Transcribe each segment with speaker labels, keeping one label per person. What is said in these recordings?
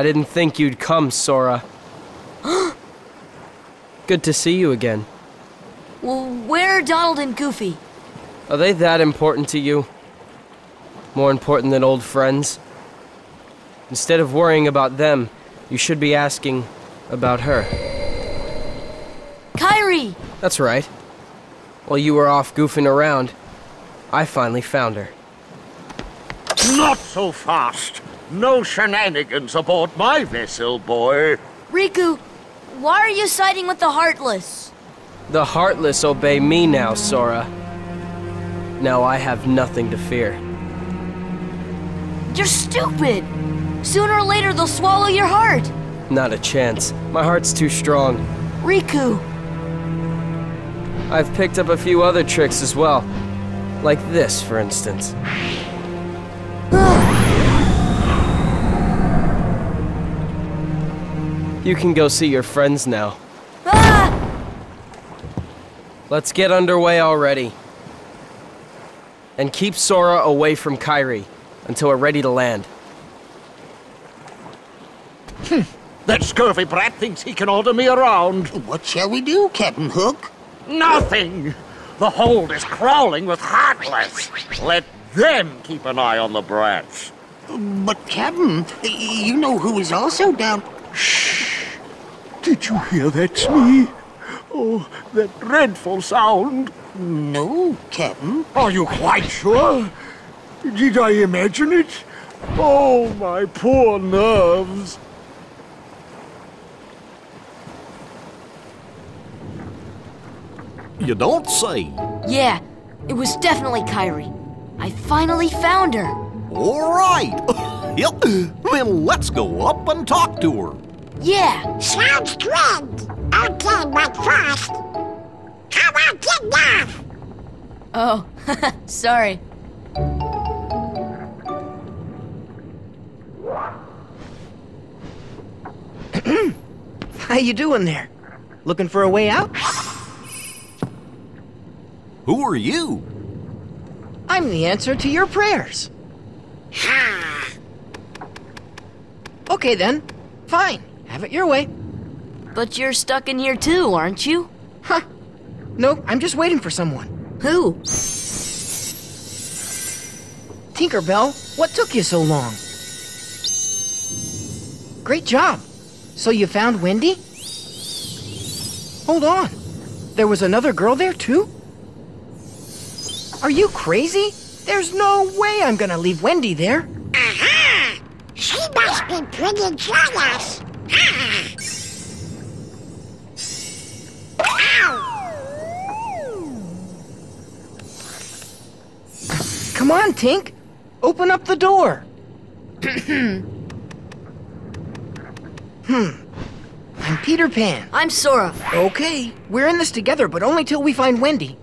Speaker 1: I didn't think you'd come, Sora. Good to see you again.
Speaker 2: Well, where are Donald and Goofy?
Speaker 1: Are they that important to you? More important than old friends? Instead of worrying about them, you should be asking about her.
Speaker 2: Kairi!
Speaker 1: That's right. While you were off goofing around, I finally found her.
Speaker 3: Not so fast. No shenanigans aboard my vessel, boy.
Speaker 2: Riku, why are you siding with the Heartless?
Speaker 1: The Heartless obey me now, Sora. Now I have nothing to fear.
Speaker 2: You're stupid! Sooner or later they'll swallow your heart!
Speaker 1: Not a chance. My heart's too strong.
Speaker 2: Riku!
Speaker 1: I've picked up a few other tricks as well. Like this, for instance. You can go see your friends now.
Speaker 2: Ah!
Speaker 1: Let's get underway already. And keep Sora away from Kairi until we're ready to land.
Speaker 3: That scurvy brat thinks he can order me around.
Speaker 4: What shall we do, Captain Hook?
Speaker 3: Nothing! The hold is crawling with Heartless. Let them keep an eye on the brats.
Speaker 4: But, Captain, you know who is also down.
Speaker 3: Did you hear that, Smee? Oh, that dreadful sound.
Speaker 4: No, Captain.
Speaker 3: Are you quite sure? Did I imagine it? Oh, my poor nerves.
Speaker 5: You don't say.
Speaker 2: Yeah, it was definitely Kairi. I finally found her.
Speaker 5: All right. yep. Then let's go up and talk to her.
Speaker 2: Yeah,
Speaker 6: Sounds good. Okay, but first, how about Kidnaff?
Speaker 2: Oh, sorry.
Speaker 7: How you doing there? Looking for a way out?
Speaker 5: Who are you?
Speaker 7: I'm the answer to your prayers. Okay then. Fine. Have it your way.
Speaker 2: But you're stuck in here too, aren't you?
Speaker 7: Huh. Nope, I'm just waiting for someone.
Speaker 2: Who?
Speaker 7: Tinkerbell, what took you so long? Great job. So you found Wendy? Hold on. There was another girl there too? Are you crazy? There's no way I'm gonna leave Wendy there.
Speaker 6: Aha! She must be pretty jealous.
Speaker 7: Come on, Tink. Open up the door. hmm. I'm Peter Pan.
Speaker 2: I'm Sora.
Speaker 7: Okay, we're in this together, but only till we find Wendy.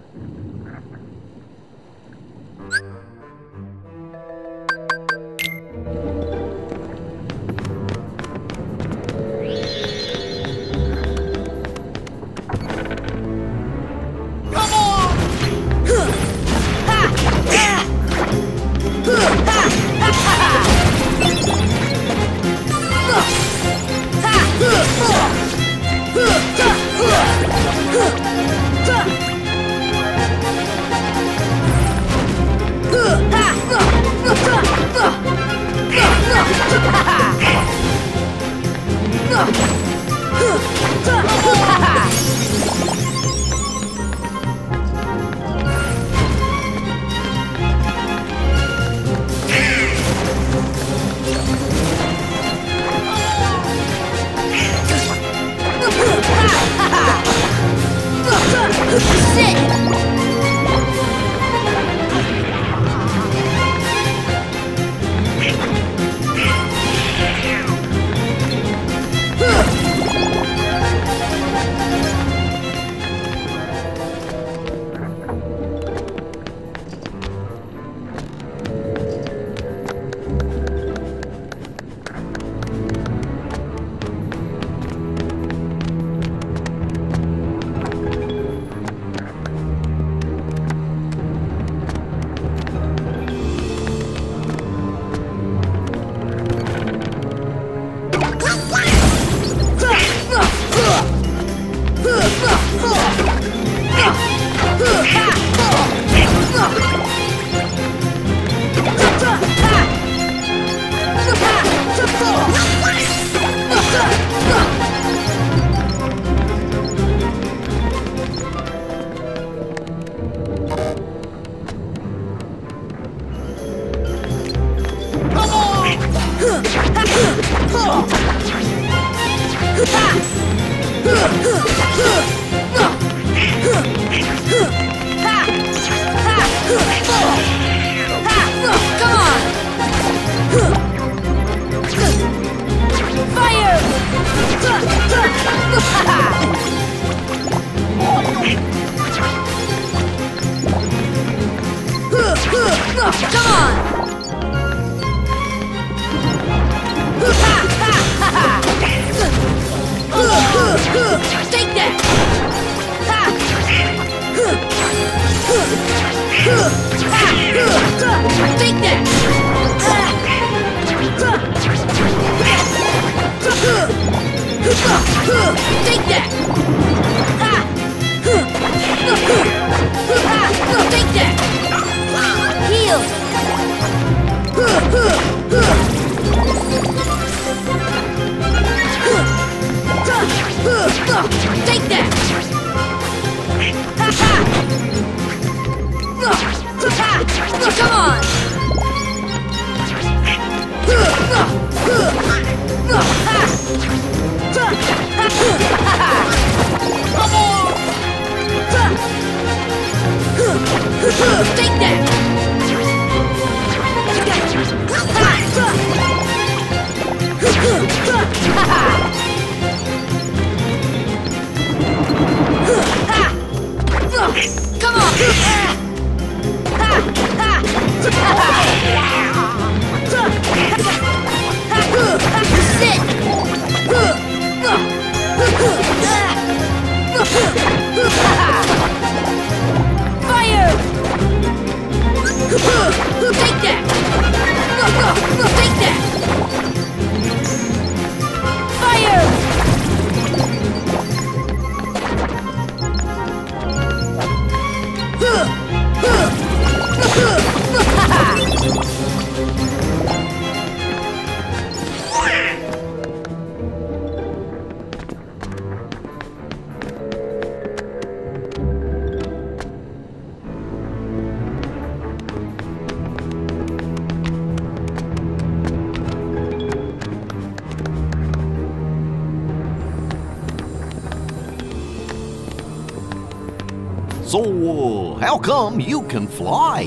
Speaker 5: Can fly?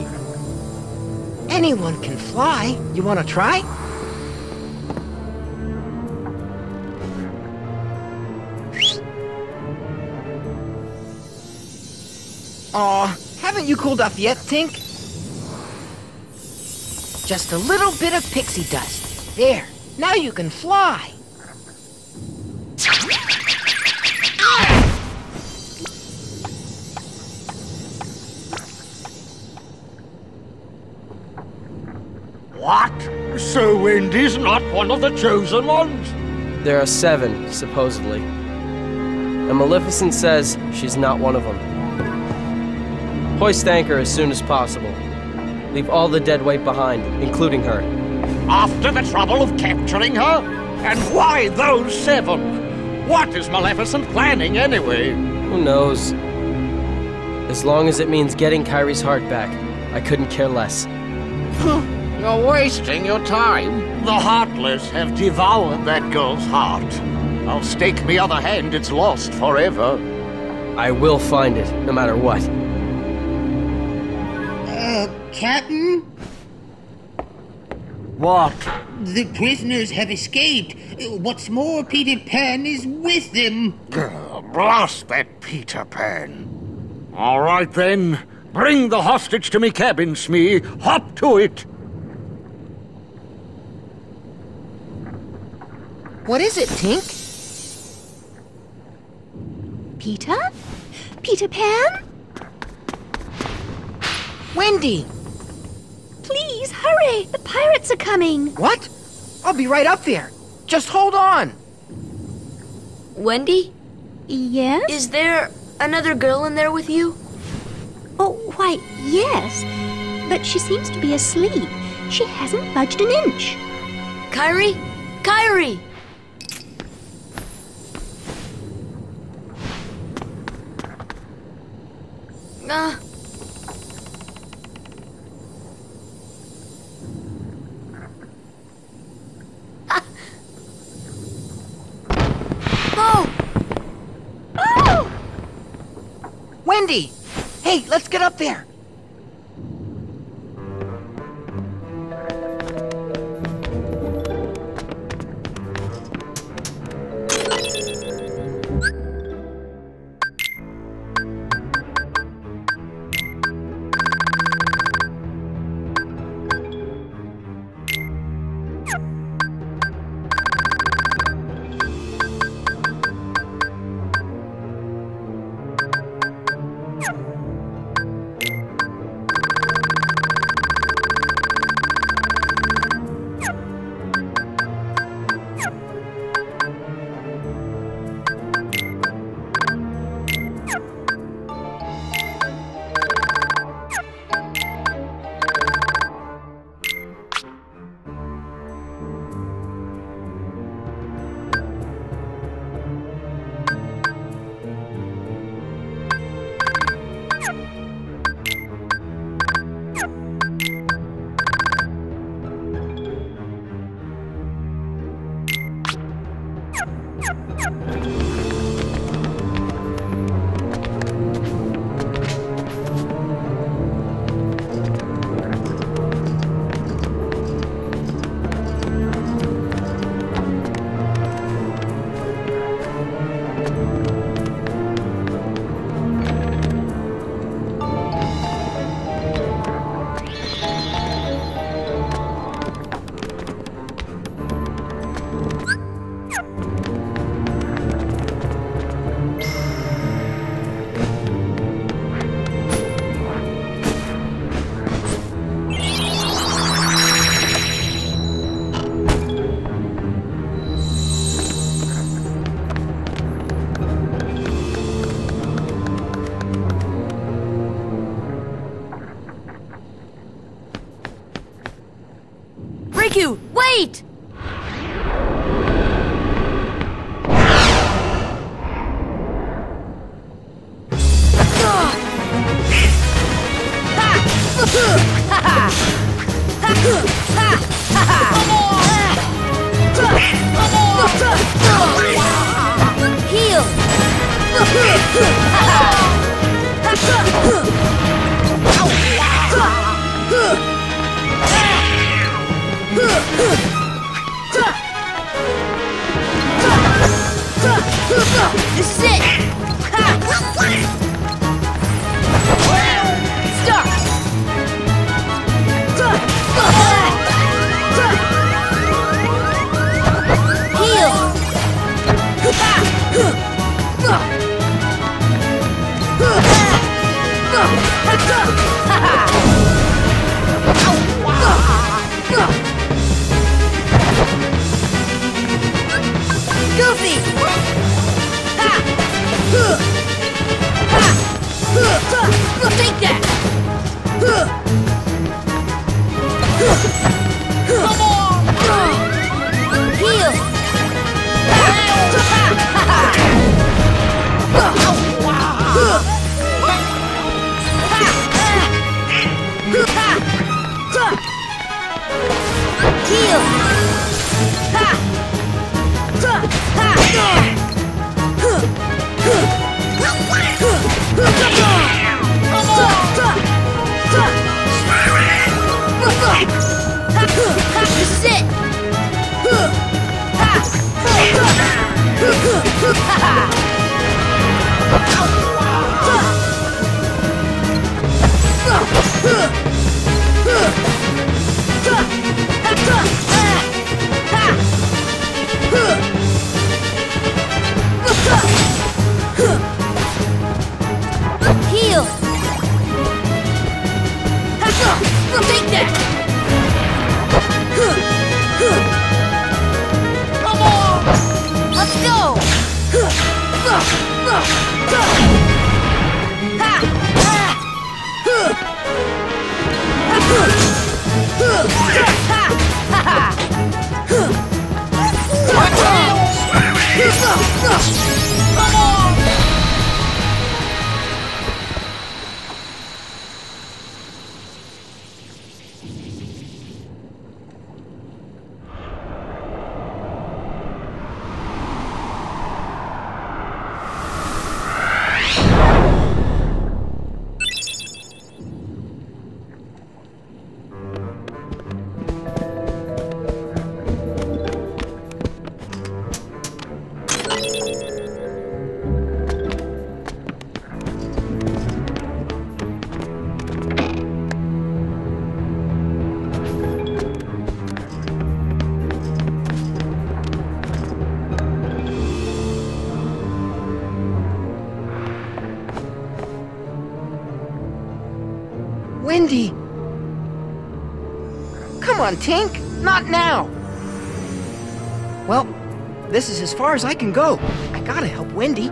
Speaker 7: Anyone can fly. You want to try? Aw, haven't you cooled off yet, Tink? Just a little bit of pixie dust. There, now you can fly.
Speaker 3: What? So Wendy's not one of the chosen ones?
Speaker 1: There are seven, supposedly. And Maleficent says she's not one of them. Hoist anchor as soon as possible. Leave all the dead weight behind, including her.
Speaker 3: After the trouble of capturing her? And why those seven? What is Maleficent planning anyway?
Speaker 1: Who knows? As long as it means getting Kairi's heart back, I couldn't care less.
Speaker 3: You're wasting your time. The Heartless have devoured that girl's heart. I'll stake me other hand it's lost forever.
Speaker 1: I will find it, no matter what.
Speaker 4: Uh, Captain?
Speaker 3: What?
Speaker 4: The prisoners have escaped. What's more, Peter Pan is with them.
Speaker 3: Blast that Peter Pan. All right then. Bring the hostage to me cabin, Smee. Hop to it.
Speaker 7: What is it, Tink?
Speaker 8: Peter? Peter Pan?
Speaker 7: Wendy!
Speaker 8: Please, hurry! The pirates are coming!
Speaker 7: What? I'll be right up there. Just hold on.
Speaker 2: Wendy,
Speaker 8: Yes?
Speaker 2: is there another girl in there with you?
Speaker 8: Oh, why, yes. But she seems to be asleep. She hasn't budged an inch.
Speaker 2: Kairi? Kairi! Oh! Oh! Wendy! Hey, let's get up there!
Speaker 9: Heal!
Speaker 7: Wendy! Come on, Tink! Not now! Well, this is as far as I can go. I gotta help Wendy.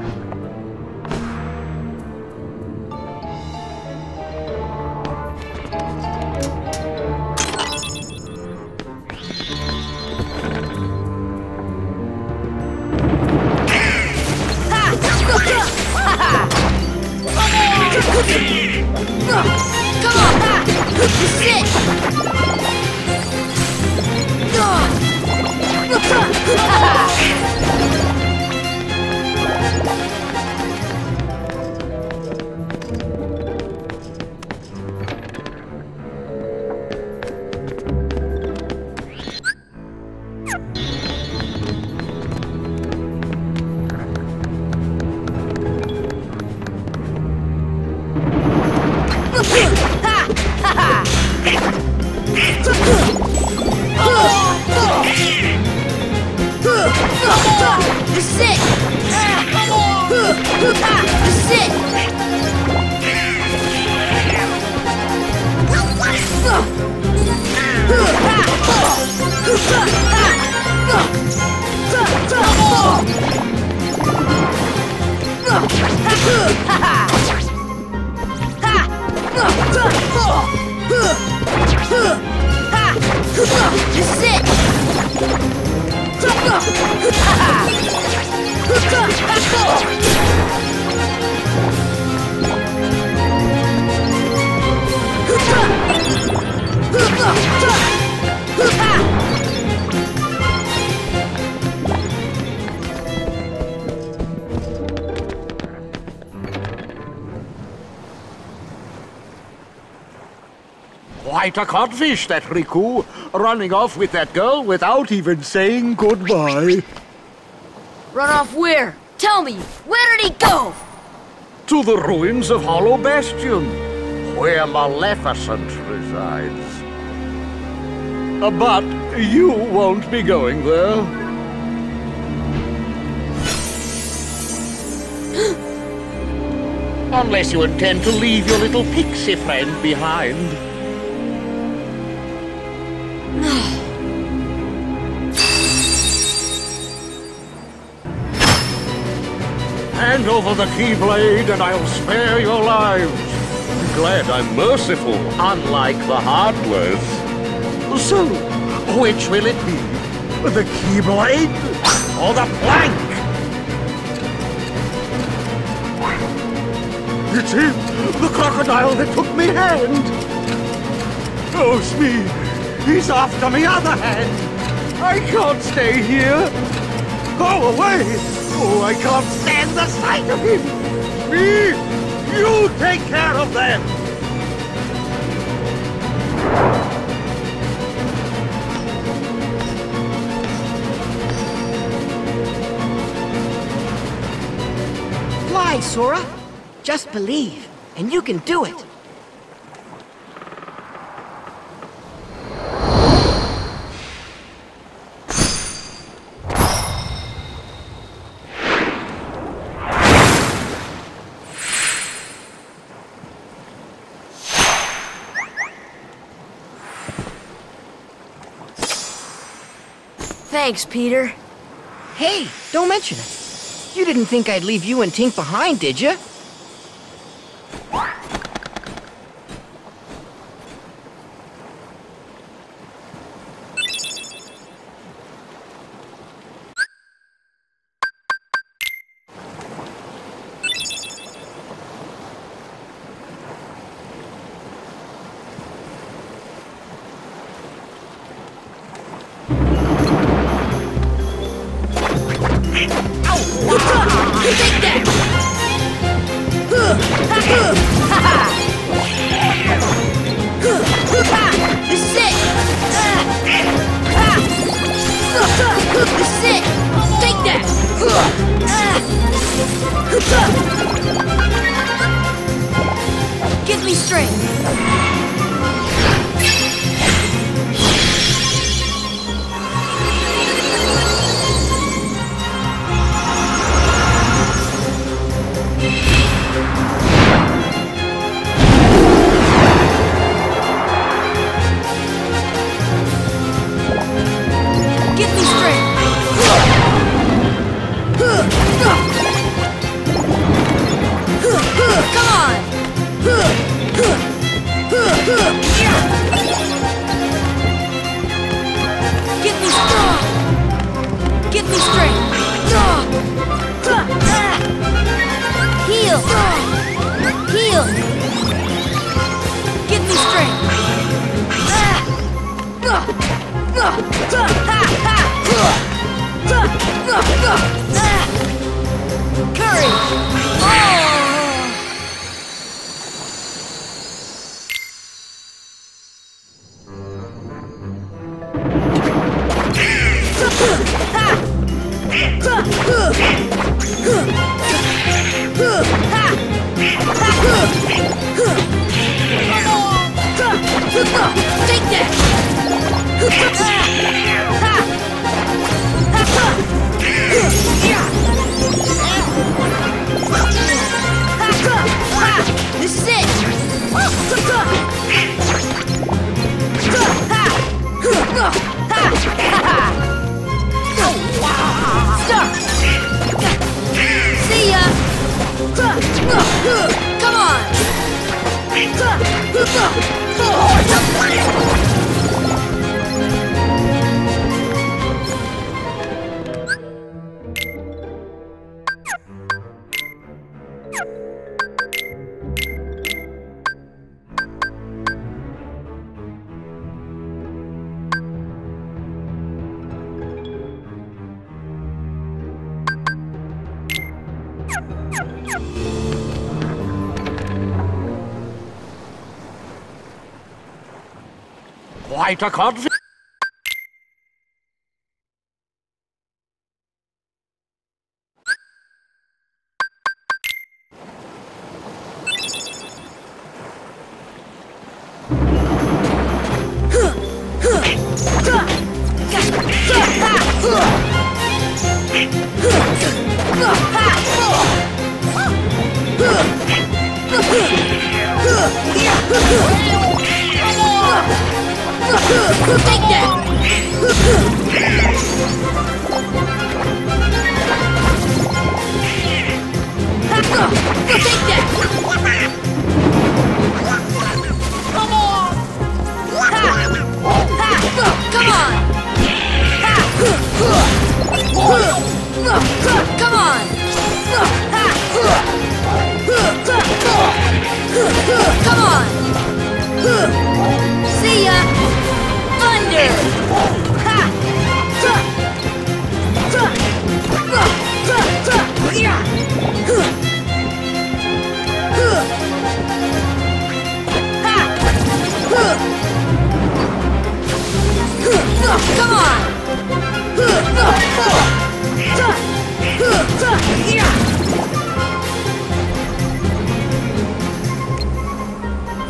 Speaker 2: Sit!
Speaker 3: Quite a codfish, that Riku, running off with that girl without even saying goodbye.
Speaker 2: Run off where? Tell me, where did he go?
Speaker 3: To the ruins of Hollow Bastion, where Maleficent resides. Uh, But you won't be going there. Unless you intend to leave your little pixie friend behind. Hand over the Keyblade and I'll spare your lives. Glad I'm merciful, unlike the Heartless. So, which will it be? The Keyblade or the plank? It's him, the crocodile that took me hand. Oh, Smee, he's after me other hand. I can't stay here. Go away! Oh, I can't stand the sight of him! Me! You take care of them!
Speaker 7: Fly, Sora! Just believe, and you can do it!
Speaker 2: Thanks, Peter.
Speaker 7: Hey, don't mention it. You didn't think I'd leave you and Tink behind, did you?
Speaker 2: This is it! Come on!
Speaker 3: Quite
Speaker 2: Come on! Thunder! Come on!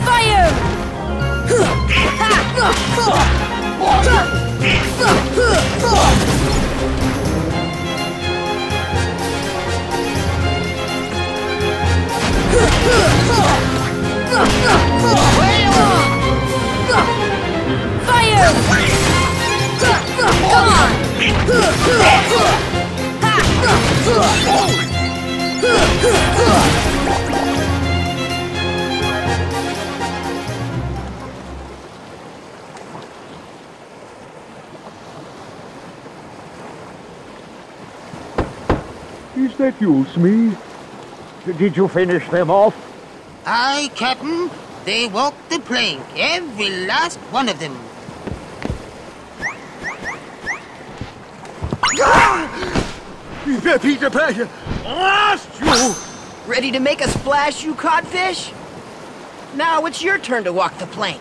Speaker 2: Fire! Come on!
Speaker 3: That you, Smee? Did you finish them off?
Speaker 4: Aye, Captain. They walked the plank, every last one of them.
Speaker 3: Peter Pan, lost you!
Speaker 7: Ready to make a splash, you codfish? Now it's your turn to walk the plank.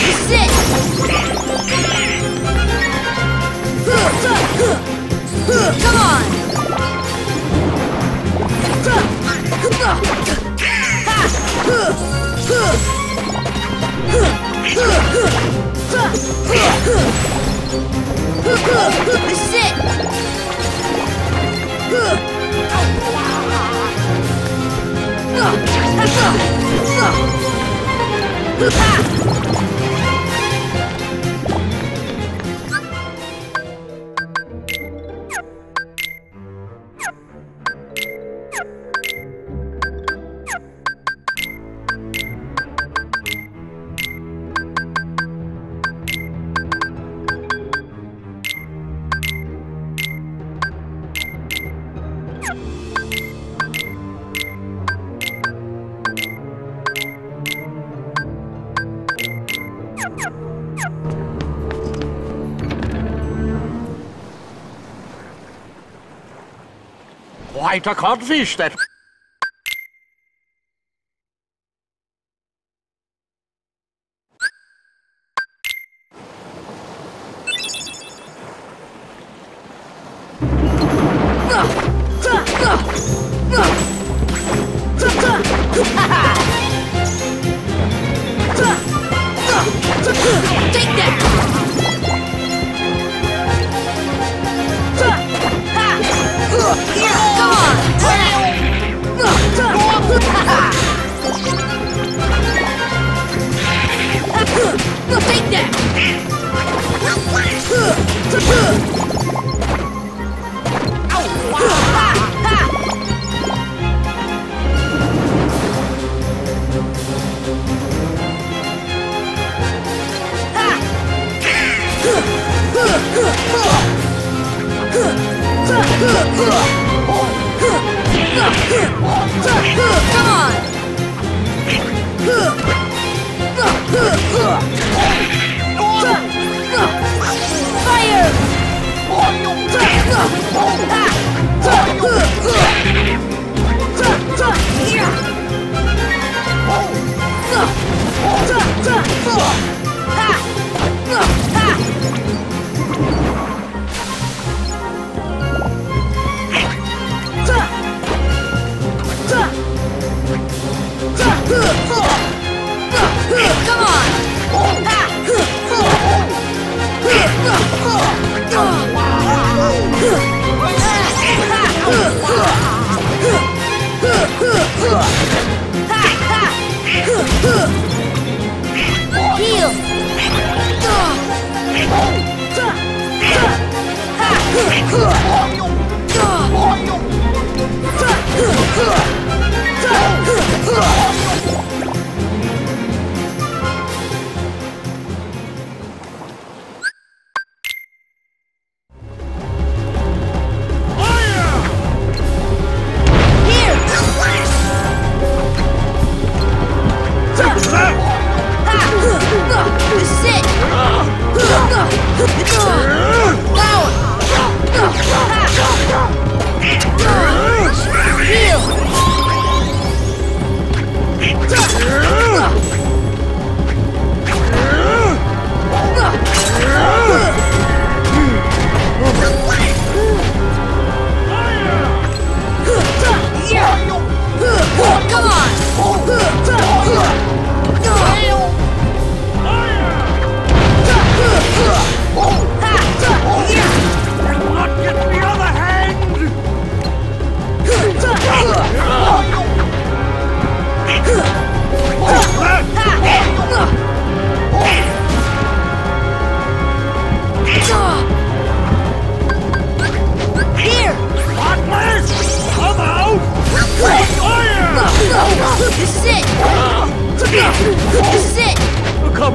Speaker 2: Sit!
Speaker 3: Quite a codfish.
Speaker 2: Heal!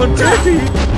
Speaker 2: Sit! Come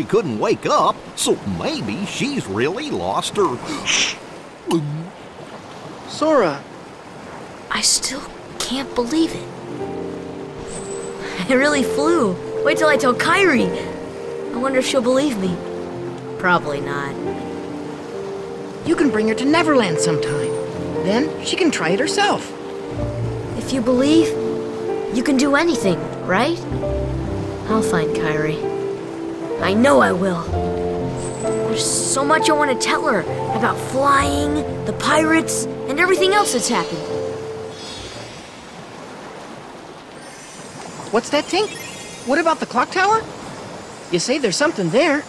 Speaker 5: Kairi couldn't wake up, so maybe she's really lost her.
Speaker 7: Sora,
Speaker 2: I still can't believe it. It really flew. Wait till I tell Kairi. I wonder if she'll believe me. Probably not.
Speaker 7: you can bring her to Neverland sometime. Then she can try it herself.
Speaker 2: If you believe, you can do anything, right? I'll find Kairi. I know I will. There's so much I want to tell her about flying, the pirates, and everything else that's happened.
Speaker 7: What's that, Tink? What about the clock tower? You say there's something there.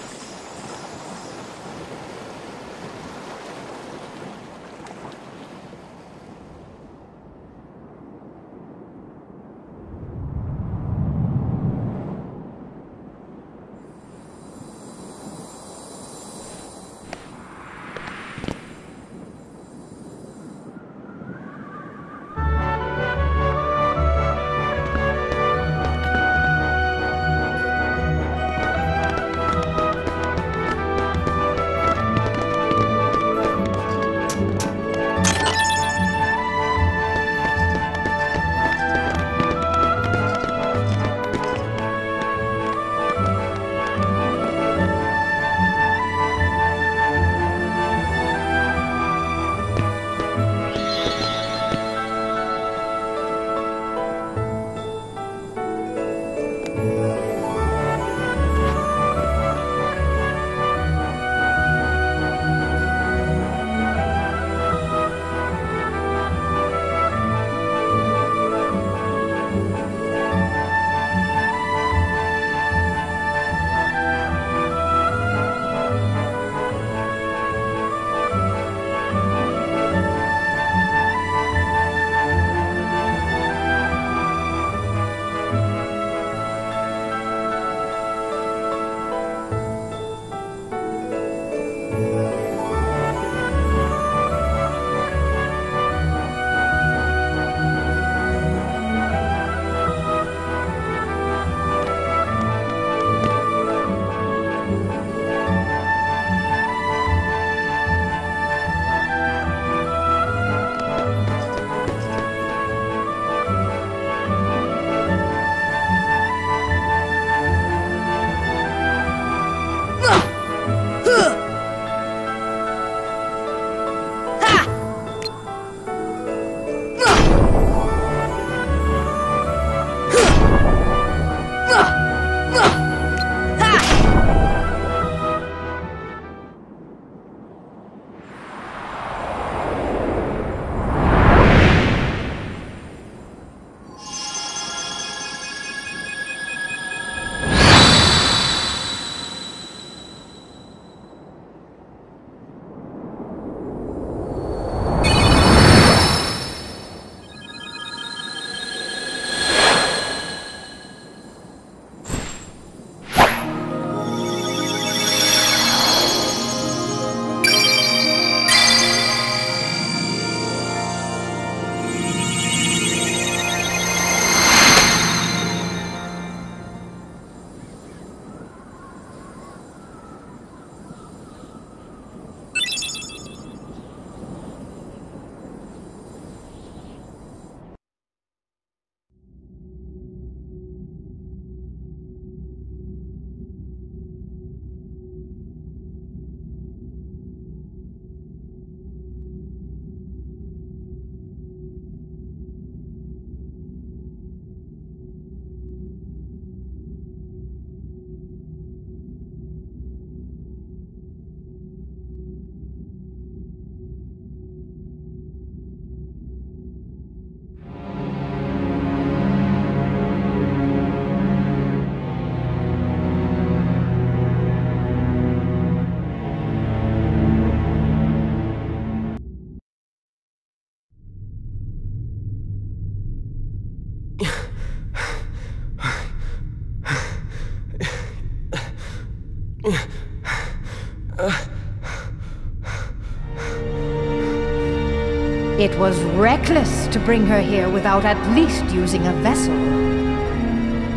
Speaker 10: It was reckless to bring her here without at least using a vessel.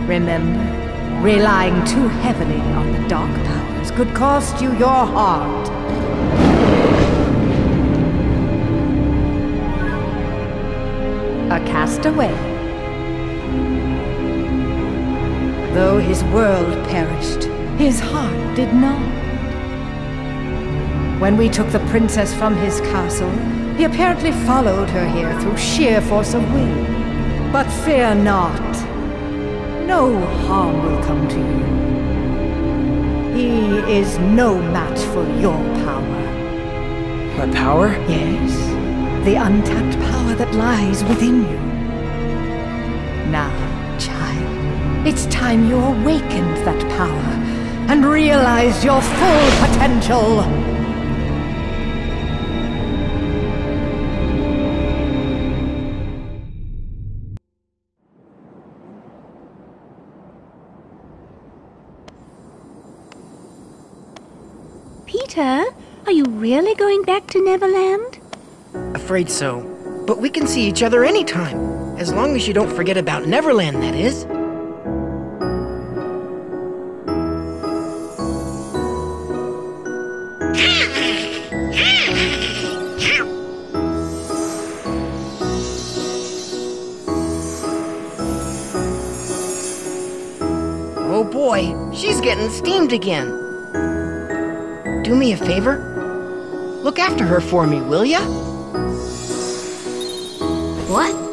Speaker 10: Remember, relying too heavily on the dark powers could cost you your heart. A castaway. Though his world perished, his heart did not. When we took the princess from his castle, he apparently followed her here through sheer force of will. But fear not. No harm will come to you. He is no match for your power.
Speaker 1: My power?
Speaker 10: Yes, the untapped power that lies within you. Now, child, it's time you awakened that power and realized your full potential.
Speaker 8: Really going back to Neverland?
Speaker 7: Afraid so. But we can see each other anytime. As long as you don't forget about Neverland, that is. Oh boy, she's getting steamed again. Do me a favor? Look after her for me, will ya?
Speaker 2: What?